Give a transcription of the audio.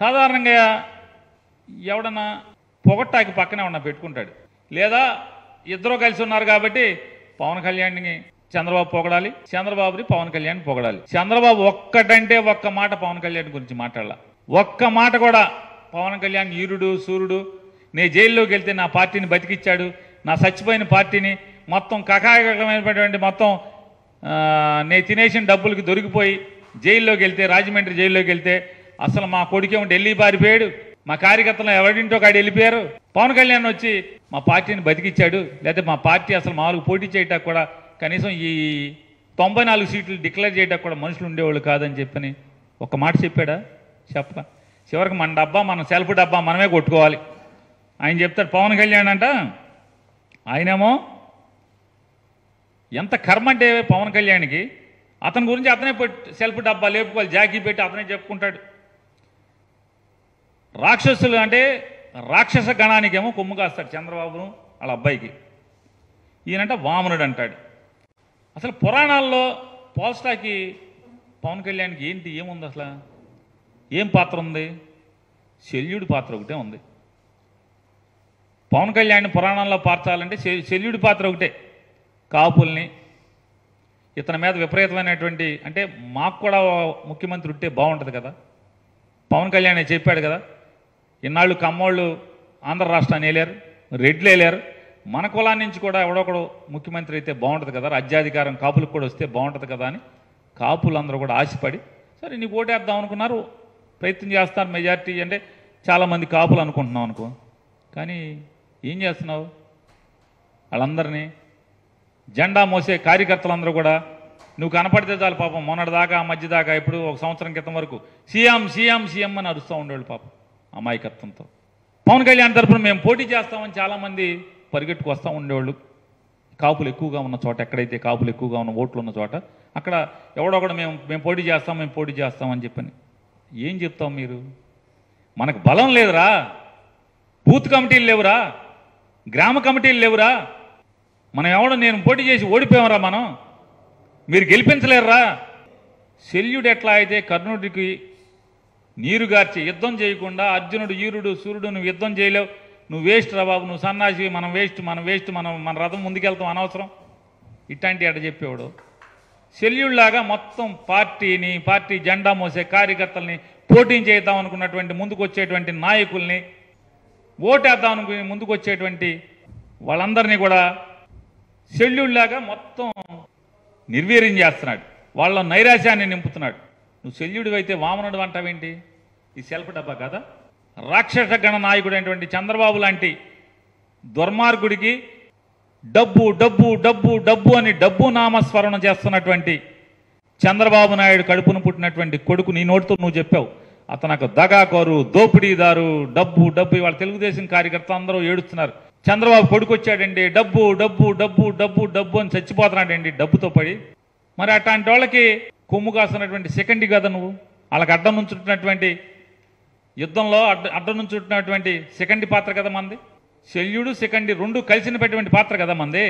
సాధారణంగా ఎవడన్నా పొగట్టాకి పక్కనే ఉన్న పెట్టుకుంటాడు. లేదా ఇద్దరు కలిసి ఉన్నారు కాబట్టి పవన్ కళ్యాణ్ని చంద్రబాబు పొగడాలి చంద్రబాబుని పవన్ కళ్యాణ్ పొగడాలి. చంద్రబాబు ఒక్కటంటే ఒక్క మాట పవన్ కళ్యాణ్ గురించి మాట్లాడాల. ఒక్క మాట కూడా పవన్ కళ్యాణ్ ఈరుడు సూర్యుడు నేను జైల్లోకి వెళ్తే నా పార్టీని బతికిచ్చాడు నా చచ్చిపోయిన పార్టీని మొత్తం కకాయకమైనటువంటి మొత్తం నేను తినేసిన డబ్బులకి దొరికిపోయి జైల్లోకి వెళ్తే రాజమండ్రి జైల్లోకి వెళ్తే అసలు మా కొడుకే ఉంటే ఢిల్లీ పారిపోయాడు. మా కార్యకర్తలు ఎవరింటో కాడు వెళ్ళిపోయారు. పవన్ కళ్యాణ్ వచ్చి మా పార్టీని బతికిచ్చాడు. లేకపోతే మా పార్టీ అసలు మామూలుగా పోటీ చేయటానికి కూడా కనీసం ఈ తొంభై నాలుగు సీట్లు డిక్లేర్ చేయడానికి కూడా మనుషులు ఉండేవాళ్ళు కాదని చెప్పని ఒక మాట చెప్పాడా? చెప్ప చివరికి మన డబ్బా మన సెల్ఫ్ డబ్బా మనమే కొట్టుకోవాలి. ఆయన చెప్తాడు పవన్ కళ్యాణ్ అంట ఆయనేమో ఎంత కర్మ అంటే పవన్ కళ్యాణ్కి అతని గురించి అతనే సెల్ఫ్ డబ్బా లేపుకోవాలి జాకీ పెట్టి అతనే చెప్పుకుంటాడు. రాక్షసులు అంటే రాక్షస గణానికేమో కొమ్ము కాస్తాడు చంద్రబాబును వాళ్ళ అబ్బాయికి. ఈయనంట వామనుడు అంటాడు. అసలు పురాణాల్లో పోల్స్టాకి పవన్ కళ్యాణ్కి ఏంటి ఏముంది అసలు? ఏం పాత్ర ఉంది? శల్యుడి పాత్ర ఒకటే ఉంది. పవన్ కళ్యాణ్ పురాణంలో పార్చాలంటే శల్యుడి పాత్ర ఒకటే. కాపుల్ని ఇతని మీద విపరీతమైనటువంటి అంటే మాకు కూడా ముఖ్యమంత్రి ఉంటే బాగుంటుంది కదా. పవన్ కళ్యాణ్ చెప్పాడు కదా ఇన్నాళ్ళు కమ్మోళ్ళు ఆంధ్ర రాష్ట్రాన్ని వేలారు రెడ్లు వేలారు మన కులాన్ని నుంచి కూడా ఎవడొకడు ముఖ్యమంత్రి అయితే బాగుంటుంది కదా రాజ్యాధికారం కాపులకు కూడా వస్తే బాగుంటుంది కదా అని కాపులందరూ కూడా ఆశపడి సరే నీకు ఓటేద్దాం అనుకున్నారు ప్రయత్నం చేస్తారు మెజార్టీ అంటే చాలామంది కాపులు అనుకుంటున్నాం అనుకో. కానీ ఏం చేస్తున్నావు? వాళ్ళందరినీ జెండా మోసే కార్యకర్తలందరూ కూడా నువ్వు కనపడితే చాలు పాపం మొన్నటిదాకా మధ్యదాకా మధ్య దాకా ఇప్పుడు ఒక సంవత్సరం క్రితం వరకు సీఎం సీఎం సీఎం అని అరుస్తూ ఉండేవాళ్ళు పాపం. అమాయకత్వంతో. పవన్ కళ్యాణ్ తరపున మేము పోటీ చేస్తామని చాలామంది పరిగెట్టుకు వస్తూ ఉండేవాళ్ళు. కాపులు ఎక్కువగా ఉన్న చోట ఎక్కడైతే కాపులు ఎక్కువగా ఉన్న ఓట్లు ఉన్న చోట అక్కడ ఎవడొకడు మేము మేము పోటీ చేస్తాం మేము పోటీ చేస్తామని చెప్పని. ఏం చెప్తాం మీరు? మనకు బలం లేదురా. బూత్ కమిటీలు లేవురా. గ్రామ కమిటీలు లేవురా. మనం ఎవడో నేను పోటీ చేసి ఓడిపోయామరా మనం. మీరు గెలిపించలేరురా. శల్యుడు ఎట్లా అయితే కర్ణుడికి నీరుగార్చి యుద్ధం చేయకుండా అర్జునుడు ఈరుడు సూర్యుడు నువ్వు యుద్ధం చేయలేవు. నువ్వు వేస్ట్ రా బాబు నువ్వు సన్నాసి మనం వేస్ట్ మనం వేస్ట్ మనం మన రథం ముందుకెళ్తాం అనవసరం. ఇట్లాంటి అట చెప్పేవాడు. శల్యుళ్ళాగా మొత్తం పార్టీని పార్టీ జెండా మోసే కార్యకర్తల్ని పోటీ చేద్దాం అనుకున్నటువంటి ముందుకు వచ్చేటువంటి నాయకుల్ని ఓటేద్దాం అనుకుని ముందుకు వచ్చేటువంటి వాళ్ళందరినీ కూడా శల్యుళ్ళాగా మొత్తం నిర్వీర్యం చేస్తున్నాడు. వాళ్ళ నైరాశ్యాన్ని నింపుతున్నాడు. నువ్వు శల్యుడు అయితే వామనుడు అంటావేంటి? ఈ సెల్ఫ్ డబ్బా కదా? రాక్షస గణ నాయకుడు అయినటువంటి చంద్రబాబు లాంటి దుర్మార్గుడికి డబ్బు డబ్బు డబ్బు డబ్బు అని డబ్బు నామస్మరణ చేస్తున్నటువంటి చంద్రబాబు నాయుడు కడుపును పుట్టినటువంటి కొడుకు నీ నోటితో నువ్వు చెప్పావు. అతను దగాకోరు దోపిడీదారు డబ్బు డబ్బు ఇవాళ తెలుగుదేశం కార్యకర్తలు అందరూ ఏడుస్తున్నారు. చంద్రబాబు కొడుకు వచ్చాడండి డబ్బు డబ్బు డబ్బు డబ్బు డబ్బు అని చచ్చిపోతున్నాడండి డబ్బుతో పడి. మరి అట్లాంటి వాళ్ళకి కొమ్ము కాసినటువంటి సెకండ్ కదా నువ్వు? వాళ్ళకి అడ్డం నుంచుంటున్నటువంటి యుద్ధంలో అడ్డ అడ్డం నుంచుంటున్నటువంటి సెకండ్ పాత్ర కదా మంది? శల్యుడు సెకండ్ రెండు కలిసిన పాత్ర కదా మంది?